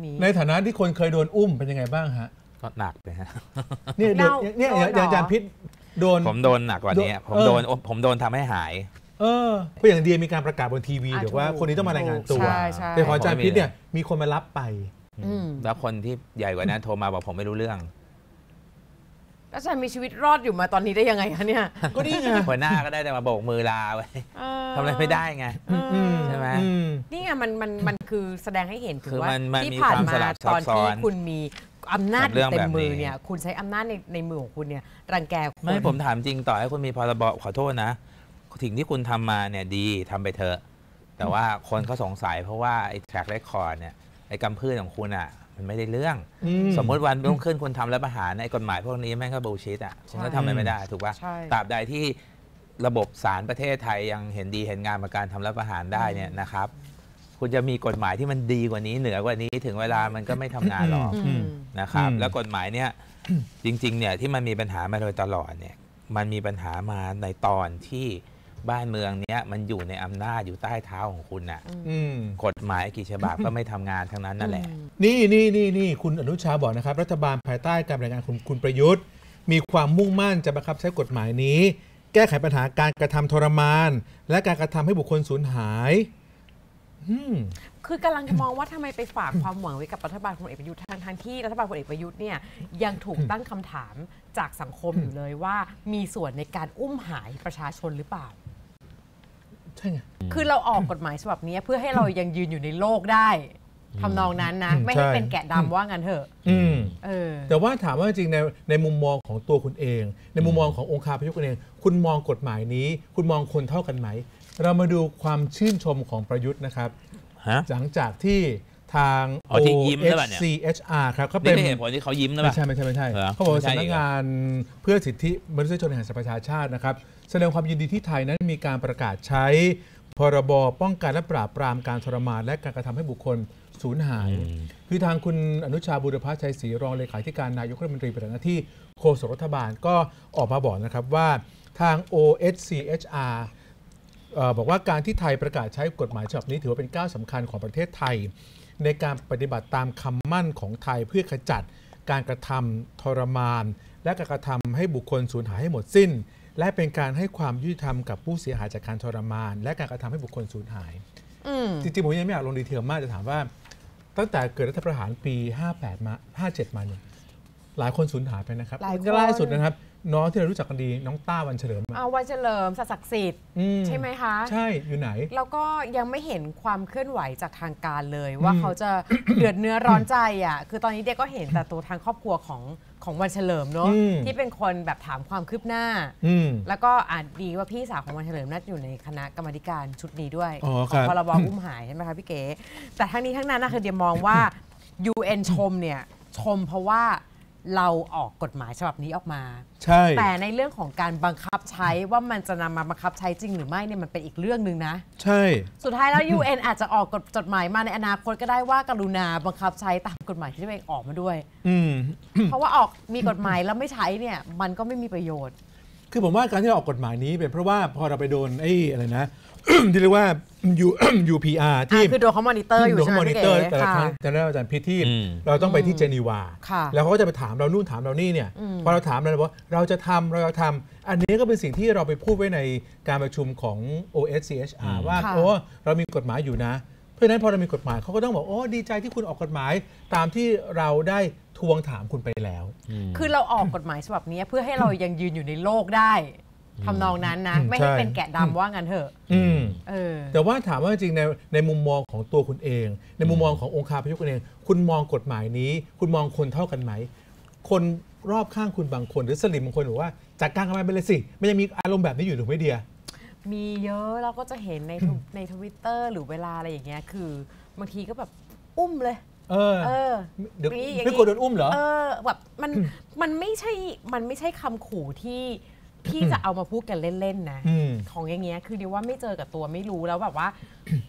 นี้ในฐานะที่คนเคยโดนอุ้มเป็นยังไงบ้างฮะก็หนักเลยฮะเนี่ยเดี๋ยวเราเนี่ยโดนอย่างเหรออาจารย์พิษโดนผมโดนหนักกว่านี้โดนผมเออโดนผมโดนทำให้หาย เออเพราะอย่างเดียมีการประกาศบนทีวีอะเดี๋ยวว่าถูกคนนี้ต้องมารายงานตัวใช่ใช่แต่ของอาจารย์พิษเนี่ยมีคนมารับไปอืมแล้วคนที่ใหญ่กว่านั้นโทรมาบอกผมไม่รู้เรื่องแล้ว อาจารย์มีชีวิตรอดอยู่มาตอนนี้ได้ยังไงคะเนี่ย ก็นี่ไงหัวหน้าก็ได้แต่มาโบกมือลาไว้เออทำอะไรไม่ได้ไงเออออืมใช่ไหมอืมนี่ไงมันมันมันคือแสดงให้เห็นถึงคือว่ามันมันที่มีผ่านความมาสลับซัตบอนซ้อที่นคุณมีอำนาจกับเรื่องเต็มแบบมือนี้เนี่ย คุณใช้อำนาจในในมือของคุณเนี่ยรังแกคนไม่ผมถามจริงต่อให้คุณมีพรบขอโทษนะสิ่งที่คุณทำมาเนี่ยดีทำไปเถอะ แต่ว่าคนเขาสงสัยเพราะว่าไอ้ track record เนี่ยไอ้กำพืชของคุณอะ มันไม่ได้เรื่องอืสมมติวันรุ่งขึ้นคุณทำแล้วประหารในกฎหมายพวกนี้แม่งก็บูชิดอะคุณก็ทำอะไรไม่ได้ถูกป่ะใช่ตราบใดที่ระบบศาลประเทศไทยยังเห็นดีเห็นงามกับการทำรัฐประหารได้เนี่ยนะครับ คุณจะมีกฎหมายที่มันดีกว่านี้เหนือกว่านี้ถึงเวลามันก็ไม่ทำงานหรอกอืมนะครับอืมแล้วกฎหมายเนี่ยจริงๆเนี่ยที่มันมีปัญหามาโดยตลอดเนี่ยมันมีปัญหามาในตอนที่ บ้านเมืองเนี้ยมันอยู่ในอำนาจอยู่ใต้เท้าของคุณน่ะอืม กฎหมายกี่ฉบับก็ไม่ทำงานทั้งนั้นนั่นแหละ นี่นี่นี่นี่คุณอนุชาบอกนะครับ รัฐบาลภายใต้การบริหารงานคุณคุณประยุทธ์ มีความมุ่งมั่นจะบังคับใช้กฎหมายนี้ แก้ไขปัญหาการกระทำทรมาน และการกระทำให้บุคคลสูญหายอืม คือกำลังจะมองว่าทำไมไปฝากความหวังไว้กับรัฐบาลพลเอกประยุทธ์ทางทางที่รัฐบาลพลเอกประยุทธ์เนี่ยยังถูกตั้งคำถามจากสังคมอยู่เลยว่ามีส่วนในการอุ้มหายประชาชนหรือเปล่าใช่ไงคือเราออกกฎหมายฉบับนี้เพื่อให้เรายังยืนอยู่ในโลกได้ทำนองนั้นนะอืมไม่ให้ใช่เป็นแกะดำว่างั้นเถอะอืมเออแต่ว่าถามว่าจริงๆในในมุมมองของตัวคุณเอง ในมุมมองขององค์คาพยพคุณเอง คุณมองกฎหมายนี้ คุณมองคนเท่ากันไหม เรามาดูความชื่นชมของประยุทธ์นะครับ ฮะ หลังจากที่ทาง อ๋อที่ยิ้มหรือเปล่าเนี่ย OHCHR ครับเขานี่เป็นคือเหตุผลที่เขายิ้มนะไม่ป่ะ ใช่ไม่ใช่ไม่ใช่เหรอเขาบอกว่าไม่ใช่สำนักอีกเหรองานเพื่อสิทธิมนุษยชนแห่งสหประชาชาตินะครับ แสดงความยินดีที่ไทยนั้นมีการประกาศใช้ พรบป้องกันและปราบปรามการทรมานและการกระทำให้บุคคลสูญหาย คือทางคุณอนุชาบุรพชัยศรีรองเลขาธิการนายกรัฐมนตรีปฏิบัติหน้าที่โฆษกรัฐบาลก็ออกมาบอกนะครับว่าทาง OHCHR เอ่อ บอกว่าการที่ไทยประกาศใช้กฎหมายฉบับนี้ถือว่าเป็นก้าวสำคัญของประเทศไทย ในการปฏิบัติตามคำมั่นของไทยเพื่อขจัดการกระทำทรมาน และการกระทำให้บุคคลสูญหายให้หมดสิ้น และเป็นการให้ความยุติธรรมกับผู้เสียหายจากการทรมาน และการกระทำให้บุคคลสูญหายอืมจริงๆผมยังไม่อยากลงดีเทลมากจะถามว่า ตั้งแต่เกิดรัฐประหารปี 58 มา 57 มาเนี่ยหลายคนสูญหายไปนะครับหลายคนล่าสุดนะครับ น้องที่เรารู้จักกันดีน้องต้าวันเฉลิมอะเอาวันเฉลิมศักดิ์สิทธิ์อืใช่ไหมคะ ใช่อยู่ไหน แล้วก็ยังไม่เห็นความเคลื่อนไหวจากทางการเลย ว่าอืมเขาจะเดือดเนื้อร้อนใจอะคือตอนนี้เด็กก็เห็นแต่ตัวทางครอบครัวของของวันเฉลิมเนอะอืมที่เป็นคนแบบถามความคืบหน้าอืมแล้วก็อาจดีว่าพี่สาวของวันเฉลิมน่าจะอยู่ในคณะกรรมาธิการชุดนี้ด้วยอ๋อขครัองบพรบอุ้มหายใช่ไหมคะพี่เก๋แต่ทั้งนี้ทั้งนั้นนะคือเดียมองว่า UN ชมเนี่ยชมเพราะว่า เราออกกฎหมายฉบับนี้ออกมา ใช่ แต่ในเรื่องของการบังคับใช้ว่ามันจะนำมาบังคับใช้จริงหรือไม่เนี่ยมันเป็นอีกเรื่องหนึ่งนะ ใช่ สุดท้ายแล้ว UN อาจจะออกกฎจดหมายมาในอนาคตก็ได้ว่ากรุณาบังคับใช้ตามกฎหมายที่ตัวเองออกมาด้วย อืม เพราะว่าออกมีกฎหมายแล้วไม่ใช้เนี่ย มันก็ไม่มีประโยชน์ คือผมว่าการที่เราออกกฎหมายนี้เป็นเพราะว่าพอเราไปโดนไอ้อะไรนะ ที่เรียกว่า U UPR ที่อะคือโดนเขามอนิเตอร์อยู่โดนใช่ไหมมอนิพี่เตอเก๋ร์แต่ละค่ะครั้งแต่ละอาจารย์พิธีอืมเราต้องไปที่เจนีวา ค่ะแล้วเขาก็จะไปถามเรานู่นถามเรานี่เนี่ยอืม พอเราถามเราบอกเราจะทำเราจะทำอันนี้ก็เป็นสิ่งที่เราไปพูดไว้ในการประชุมของ OSCHR ว่าค่ะ โอ้เรามีกฎหมายอยู่นะ เพราะฉะนั้นพอเรามีกฎหมายเขาก็ต้องบอกโอ้ดีใจที่คุณออกกฎหมายตามที่เราได้ทวงถามคุณไปแล้ว คือเราออกกฎหมายฉบับนี้เพื่อให้เรายังยืนอยู่ในโลกได้ ทำนองนั้นนะอืมไม่ให้ใช่เป็นแกะดำว่างั้นเถอะอืมเออแต่ว่าถามว่าจริงๆในในมุมมองของตัวคุณเอง ในมุมมองขององค์คาพยพคุณเอง คุณมองกฎหมายนี้ คุณมองคนเท่ากันไหม คนรอบข้างคุณบางคน หรือสลิมบางคนบอกว่าจัดการกันมาไปเลยสิมันยังมีอารมณ์แบบนี้อยู่ถูกไหมเดีย มีเยอะเราก็จะเห็นในทวิในทวิตเตอร์หรือเวลาอะไรอย่างเงี้ยคือบางทีก็แบบอุ้มเลยเออเออเดี๋ยวอย่างนี้อย่างนี้ไม่กลัวโดนอุ้มเหรอเออแบบมันมันไม่ใช่มันไม่ใช่คำขู่ที่ ที่จะเอามาพูดกันเล่นๆนะอืมของอย่างเงี้ยคือเดียวว่าไม่เจอกับตัวไม่รู้แล้วแบบว่า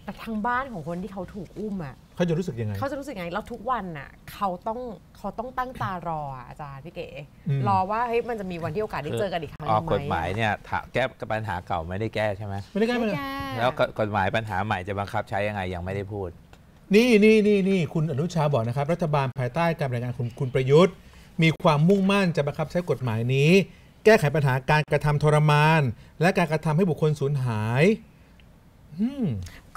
แต่ทางบ้านของคนที่เขาถูกอุ้มอะเขาจะรู้สึกยังไงเขาจะรู้สึกไงแล้วทุกวันน่ะเขาต้องเขาต้องตั้งตารออะอาจารย์พี่เก๋อืมรอว่าเฮ้ยมันจะมีวันที่โอกาสได้เจอกันอีกครั้งออกไหมกฎหมายเนี่ยถาแก้ปัญหาเก่าไม่ได้แก้ใช่ไหมไม่ได้แก้ไม่ไม่ได้แก้แล้วกฎหมายปัญหาใหม่จะบังคับใช้ยังไงยังไม่ได้พูด นี่นี่นี่นี่คุณอนุชาบอกนะครับ รัฐบาลภายใต้การบริหารงานคุณคุณประยุทธ์ มีความมุ่งมั่นจะบังคับใช้กฎหมายนี้ แก้ไขปัญหาการกระทำทรมาน และการกระทำให้บุคคลสูญหายอืม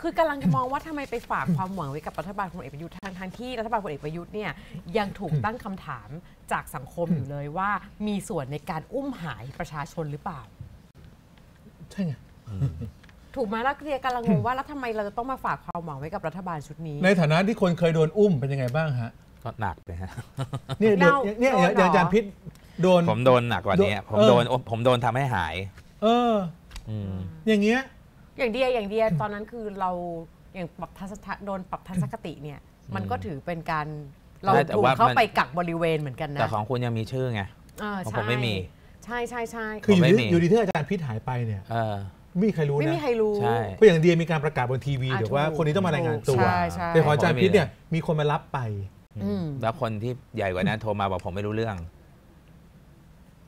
คือกำลังจะมองว่าทำไมไปฝากความหวังไว้กับรัฐบาลพลเอกประยุทธ์ทางทางที่รัฐบาลพลเอกประยุทธ์เนี่ยยังถูกตั้งคำถามจากสังคมอยู่เลยว่า มีส่วนในการอุ้มหายประชาชนหรือเปล่า ใช่ไงถูกไหมแล้วเรียกำลังงงว่าแล้วทำไมเราจะต้องมาฝากความหวังไว้กับรัฐบาลชุดนี้ ในฐานะที่คนเคยโดนอุ้มเป็นยังไงบ้างฮะก็หนักเลยฮะเนี่ยโดนเน่าเนี่ยโดนอย่างเหรออย่างอาจารย์พิษ โดน ผมโดนหนักกว่านี้โดนผมเออโดนผมโดนทำให้หาย เอออืมอย่างเงี้ย อย่างเดียอย่างเดียตอนนั้นคือเราอย่างปรับทัศนโดนปรับทัศนคติเนี่ย มันก็ถือเป็นการเราใช่แต่ถูกว่าเข้ามันไปกักบริเวณเหมือนกันนะแต่ของคุณยังมีชื่อไงเออของใช่ผมไม่มี ใช่ใช่ใช่คืออยู่ผมไม่ที่มีอยู่ดีที่อาจารย์พิษหายไปเนี่ยเออไม่มีใครรู้ไม่นะมีใครรู้ใช่เพราะอย่างเดียมีการประกาศบนทีวีอะเดี๋ยวว่าถูกคนนี้ต้องมารายงานตัวใช่ใช่แต่ของอาจารย์พิษเนี่ยมีคนมารับไปอืมแล้วคนที่ใหญ่กว่านั้นโทรมาบอกผมไม่รู้เรื่อง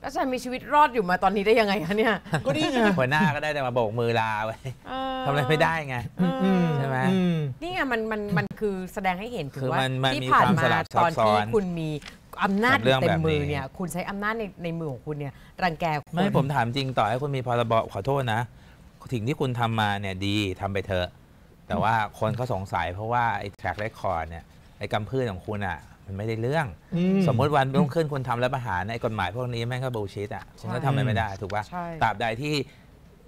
แล้วฉันมีชีวิตรอดอยู่มาตอนนี้ได้ยังไงคะเนี่ย ก็นี่ไงหัวหน้าก็ได้แต่มาโบกมือลาไว้เออทำอะไรไม่ได้ไงเออออืมใช่ไหมอืมนี่ไงมันมันมันคือแสดงให้เห็นถึงคือว่ามันมันที่มีผ่านความมาสลับซับตอนซ้ที่อนคุณมีอำนาจกับเรื่องเต็แบมบมือนี้เนี่ย คุณใช้อำนาจในในมือของคุณเนี่ย รังแกคนไม่ผมถามจริงต่อให้คุณมีพรบขอโทษนะสิ่งที่คุณทำมาเนี่ยดีทำไปเถอะ แต่ว่าคนเขาสงสัยเพราะว่าไอ้ track record เนี่ยไอ้กำพืชของคุณอะ มันไม่ได้เรื่องอืมสมมุติวันรุ่งขึ้นคุณทำรัฐประหารไอ้กฎหมายพวกนี้แม่งก็บูชิตอะคุณก็ทำอะไรไม่ได้ถูกป่ะใช่ตราบใดที่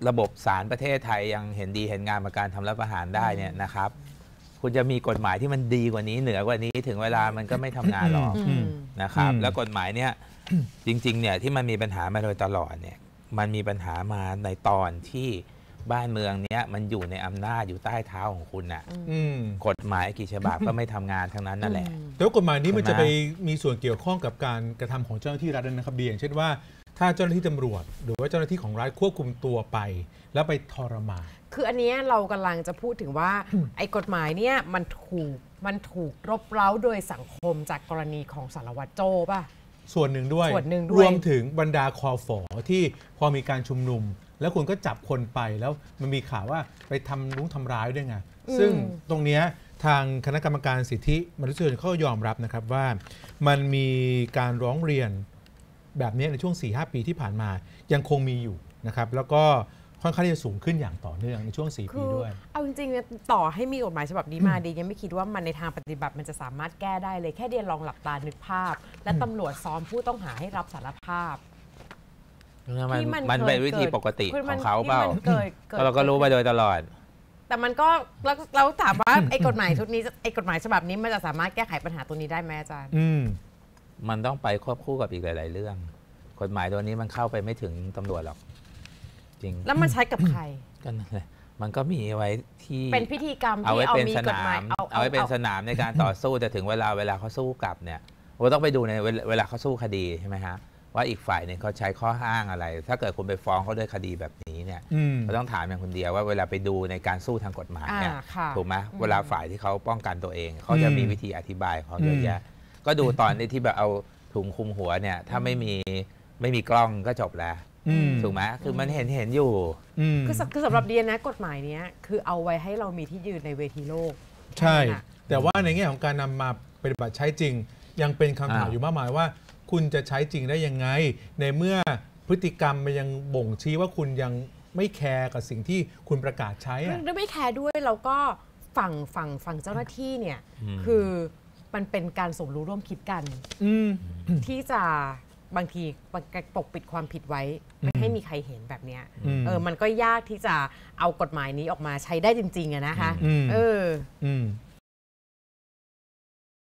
ระบบศาลประเทศไทยยังเห็นดีเห็นงามกับการทำรัฐประหารได้เนี่ยนะครับ คุณจะมีกฎหมายที่มันดีกว่านี้เหนือกว่านี้ถึงเวลามันก็ไม่ทำงานหรอกอืมนะครับอืมแล้วกฎหมายเนี่ยจริงๆเนี่ยที่มันมีปัญหามาโดยตลอดเนี่ยมันมีปัญหามาในตอนที่ บ้านเมืองเนี้ยมันอยู่ในอำนาจอยู่ใต้เท้าของคุณน่ะอืมกฎหมายกี่ฉบับก็ไม่ทำงานทั้งนั้นนั่นแหละ แต่ว่ากฎหมายนี้มันใช่จะไหมไปมีส่วนเกี่ยวข้องกับการกระทำของเจ้าหน้าที่รัฐด้วยนะครับดีอย่างเช่นว่า ถ้าเจ้าหน้าที่ตำรวจ หรือว่าเจ้าหน้าที่ของรัฐควบคุมตัวไป แล้วไปทรมาน คืออันเนี้ยเรากำลังจะพูดถึงว่า ไอ้กฎหมายเนี่ยมันถูกมันถูกรบเร้าโดยสังคมจากกรณีของสารวัตรโจ้ป่ะ ส่วนหนึ่งด้วยส่วนหนึ่งด้วย รวมถึงบรรดาคอฟอที่พอมีการชุมนุม แล้วคุณก็จับคนไปแล้วมันมีข่าวว่าไปทำรุ้งทำร้ายด้วยไงซึ่งตรงเนี้ยทางคณะกรรมการสิทธิมนุษยชนเขาก็ยอมรับนะครับว่ามันมีการร้องเรียนแบบนี้ในช่วง 4-5 ปีที่ผ่านมายังคงมีอยู่นะครับ แล้วก็ค่อนข้างที่จะสูงขึ้นอย่างต่อเนื่องในช่วง4คืปีอด้วย เอาจริงๆเนี่ยต่อให้มีกฎหมายฉบับนี้มาดียังไม่คิดว่ามันในทางปฏิบัติมันจะสามารถแก้ได้เลยแค่เดียนลองหลับตานึกภาพ และตำรวจซ้อมผู้ต้องหาให้รับสารภาพ มันที่มันคยเป็นวิธีกิดปกติคือขมัอนงเขาเปล่าที่มันเกิดกิดก็เราก็รู้มาโดยตลอด แต่มันก็แล้วเราถามว่าไอ้กฎหมายชุดนี้ไอ้กฎหมายฉบับนี้มันจะสามารถแก้ไขปัญหาตัวนี้ได้ไหมอาจารย์อืมมันต้องไปควบคู่กับอีกหลาย ๆ เรื่อง กฎหมายตัวนี้มันเข้าไปไม่ถึงตำรวจหรอก จริง แล้วมันใช้กับใครก็นั่นแหละมันก็มีไว้ที่เป็นพิธีกรรมเอาที่ไว้เอาเป็นมีสกฎนาหมายมเอาเอาไว้เป็นสนามในการต่อสู้แต่ถึงเวลาเวลาเขาสู้กลับเนี่ยเราต้องไปดูในเวลาเวลาเขาสู้คดีใช่ไหมฮะ ว่าอีกฝ่ายหนึ่งเขาใช้ข้ออ้างอะไร ถ้าเกิดคุณไปฟ้องเขาด้วยคดีแบบนี้เนี่ยอืมเราต้องถามอย่างคนเดียวว่าเวลาไปดูในการสู้ทางกฎหมายเนี่ยอ่าค่ะถูกไหมอืมเวลาฝ่ายที่เขาป้องกันตัวเอง เขาจะมีอืมวิธีอธิบายของเขาเยอะอืมแยะก็ดูตอนนี้ที่แบบเอาถุงคลุมหัวเนี่ย ถ้าไม่มีไม่มีกล้องก็จบแล้วอืมถูกไหมคือมันเห็นเห็นอยู่อืมคือสคือสำหรับเดียนะกฎหมายเนี้ยคือเอาไว้ให้เรามีที่ยืนในเวทีโลก ใช่ค่ะแต่ว่าในแง่ของการนำมาปฏิบัติใช้จริง ยังเป็นคำถามอ่าอยู่มากมายว่า คุณจะใช้จริงได้ยังไง ในเมื่อพฤติกรรมมันยังบ่งชี้ว่าคุณยังไม่แคร์กับสิ่งที่คุณประกาศใช้อะด้วยไม่แคร์ด้วยแล้วก็ฝั่งฝั่งฝั่งเจ้าหน้าที่เนี่ยคือมันเป็นการสมรู้ร่วมคิดกันอืมที่จะบางทีปกปิดความผิดไว้ไม่ให้มีใครเห็นแบบเนี้ยอืมเออ มันก็ยากที่จะเอากฎหมายนี้ออกมาใช้ได้จริง ๆอะนะคะอืมเอออืม